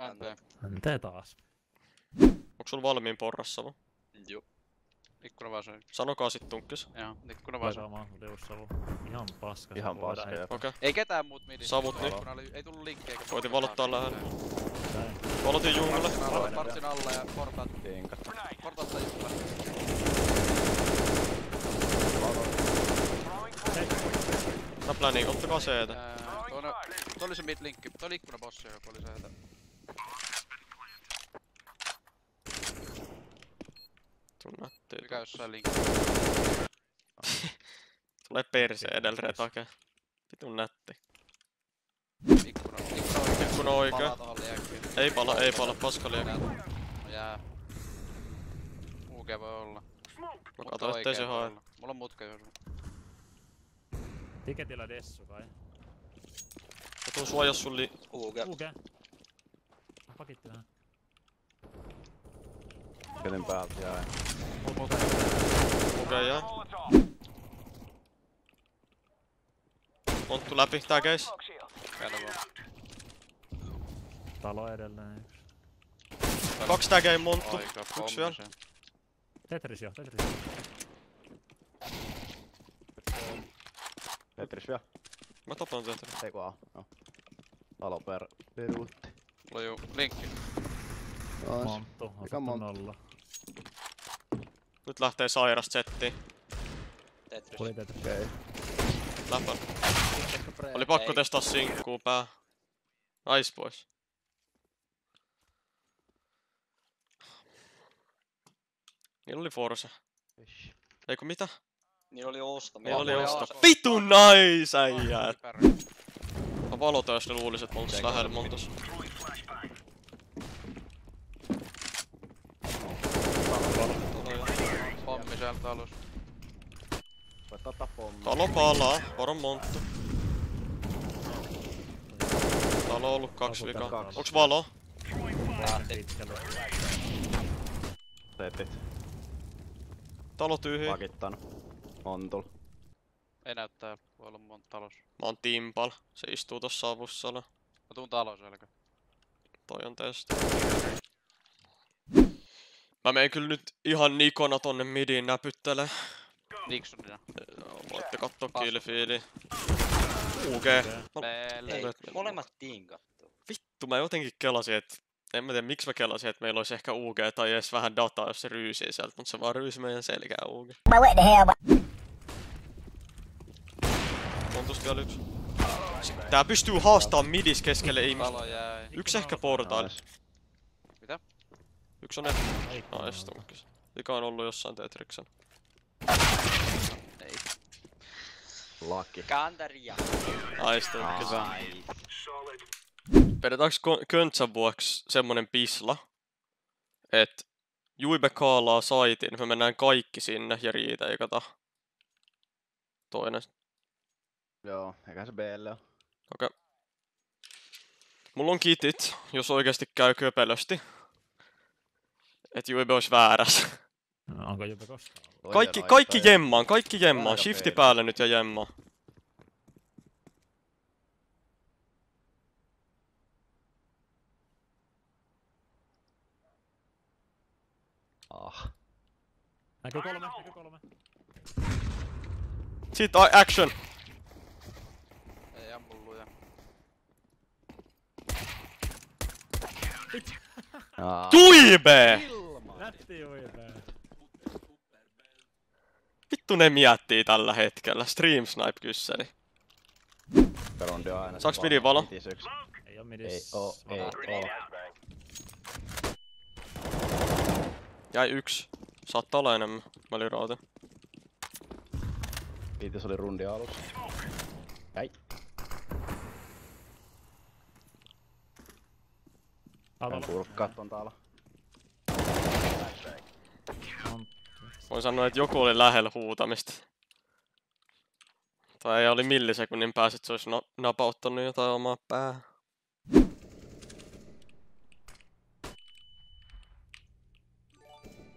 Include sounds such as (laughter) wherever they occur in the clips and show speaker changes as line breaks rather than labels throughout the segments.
Ante.
Ante taas.
Onko sulla valmiin porrassavu?
Joo. Ikkuna vaan söi.
Sanokaa sit tunkkis.
Joo, ikkuna vaan söi.
Takaamaan liussavu. Ihan paska.
Ihan paska.
Okei. Okay.
Ei ketään muut midi.
Savut nyt.
Ikkuna oli, ei tullut linkkejä. muuta.
valottaa lähellä.
Näin.
Valotin jungle.
Martsin alla, ja portaat.
Tinkat.
Portaat tai jungle.
Täplää niin, ottakaa
Tuonne, tuo oli se mid linkki. Tuo oli ikkuna bossi, joka oli se,
Tuu nättiä.
Mikä jossain linkki. (laughs)
Tulee perse edellä retake. Vitun nätti.
Ikkuna, ikkuna oikein.
Ikkuna
liekkiin.
Ei pala, ei pala, paskalia.
No jää. UG voi olla.
Mä katon ettei se hae.
Mulla on mutka jos.
Tiketillä dessu kai.
Mä tuun suojaa sun li...
UG.
UG. Pakitti vähän.
Ketin päältä jäi.
Mulla
Okei, jää. Monttu läpi, tää case.
Käydä vaan.
Talo edelleen.
Kaksi tää game monttu. Yksi vielä.
Tetris jo, Tetris jo.
Tetris vielä.
Mä tapan tätä.
Eikö A? Joo. Talo per... Peruutti.
Mulla on ju linkki.
Monttu. On
Mikä monttu?
nolla.
Nyt lähtee sairas settiin.
Tetris.
Okei.
Läpän. Oli pakko testaa sinkkuu pää. Nice boys. Niillä oli force. Eikö mitä?
Niillä oli osta.
Niillä oli osta. Vitu nice äijää!
Pärry.
Mä valotan jos ne luulis et montus lähellä montus.
Sieltä alus.
Voit ottaa pommi.
Talo palaa, poron monttu. Talo on ollut kaksi vikaa. Onks valo?
Lähti.
Pitkälle.
Tetit.
Talo tyhjä.
Pakittanut. Montul.
Ei näyttää, voi olla monta talous.
Mä oon timpal. Se istuu tossa avussalla.
Mä tuun talous selkä.
Toi on testi. Mä menen kyllä nyt ihan Nikona tonne midiin näpyttele.
Nixonina.
Voitte katsoa killfiili. UG. No,
molemmat tinkattu.
vittu mä jotenkin kelasin, että en mä tiedä miksi mä kelasin, että meillä olisi ehkä UG tai edes vähän dataa, jos se ryysii sieltä, mutta se vaan ryysi meidän selkää UG. Montus vielä yksi. Tää pystyy haastaa midis keskelle ihmistä. Yksi ehkä portaali. Yksi on ehkä.
Ei
Nice, tunkkis. Vika on ollut jossain Tetriksen.
Ei.
Laki.
Kandaria.
Nice, tunkkis.
Ai.
Vedetaanko ko- köntsän vuoksi semmonen pisla, että Juibe kaalaa saitin, me mennään kaikki sinne ja riiteikata. Toinen.
Joo, eikä se BL oo.
Okei. Mulla on kitit, jos oikeasti käy köpelösti. Et Juibe olisi väärässä.
No, onko jopa koskaan
Kaikki, kaikki
ja-
jemmaan, kaikki jemmaan.
Aika
Shifti päälle nyt ja jemmaa.
Ah.
Näkyy kolme, näkyy kolme.
Sit a- action!
Ei ammu luja.
Ah.
Juibe!
Nätti uipää.
Vittu ne miettii tällä hetkellä. Stream snipe kyssäri.
Perondi on aina.
Saaks midin valo?
Ei oo
Ei
midis.
oo, ei oo.
Jäi yksi. Saattaa olla enemmän. Mä olin rautin.
Mitis oli rundi alussa. Jäi.
Talo.
En purkkaa ton täällä.
Monttu.
Voin sanoa, että joku oli lähellä huutamista. Tai ei oli millisekunnin päässä, että se olisi na- napauttanut jotain omaa pää.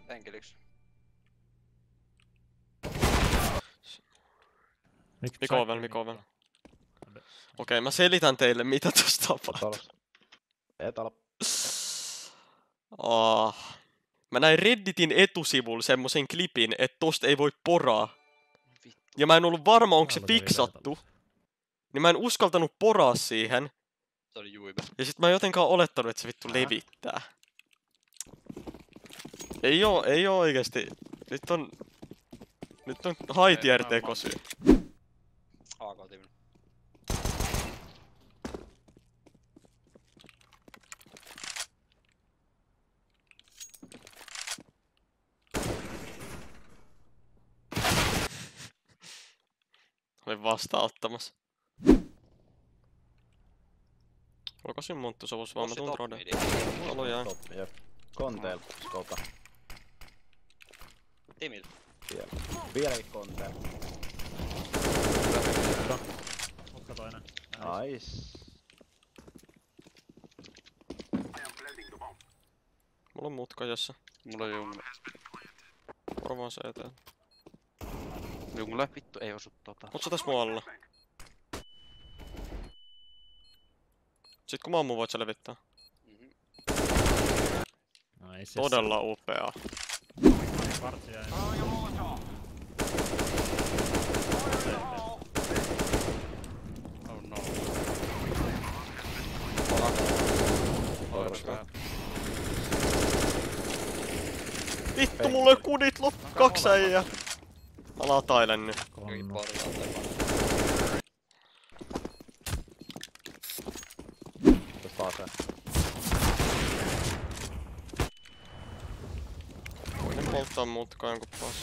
Penkiliksi.
Mik-
Miko oven, Miko oven. Okei, mä selitän teille, mitä tossa tapahtuu.
Täällä.
Ah. Mä näin Redditin etusivulla semmosen klipin, että tosta ei voi poraa.
Vittu.
Ja mä en ollut varma, onko se fiksattu. Niin mä en uskaltanut poraa siihen.
Se oli juime.
Ja sit mä en jotenkaan olettanut, että se vittu
Ää.
levittää. Ei oo, ei oo oikeesti. Nyt on... Nyt on haitier tekosyy. Olin vastaanottamassa. Oliko siinä monttu sovus vaan mä tuun
midi.
Alo jää.
Top, jep. Konteel, skopa.
Timil.
Siellä. Vieläkin konteel.
Mukka toinen.
Nice.
Mulla on mutka jossa.
Mulla on jungle.
Korvaan se eteen.
Jungle, vittu, ei osu tota.
Mut sä tässä mua alla. Sit kun mä ammun voit sä levittää.
No ei se
Todella upea.
Oh no.
Toivottavasti.
Hyvä.
Vittu mulla ei kudit loppu kaksi äijää. Mä latailen nyt.
Konnu.
taas se.
Voin polttaa mutkaa jonkun paas.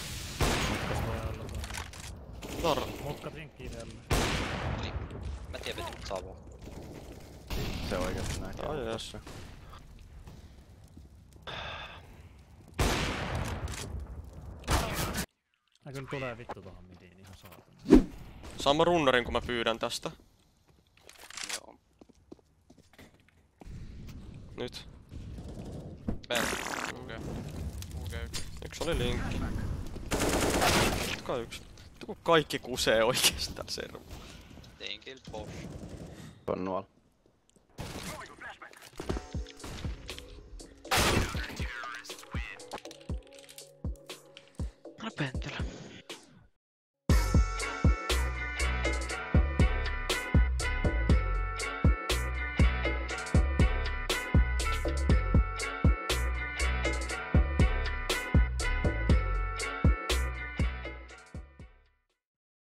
Mutkas voi olla toinen.
Tar...
Mutka tinkkii vielä.
Mä tiedän, että saa vaan.
Se oikeesti näin.
Ai jes.
Nää kyllä tulee vittu tohon midiin ihan saatana.
Saan mä runnarin kun mä pyydän tästä.
Joo.
Nyt.
Bell. Okei. Okei.
Yksi oli linkki. Jatkaa yksi. Kun kaikki kusee oikeastaan servu.
Tein kill boss.
On nuol.
Mä pentele.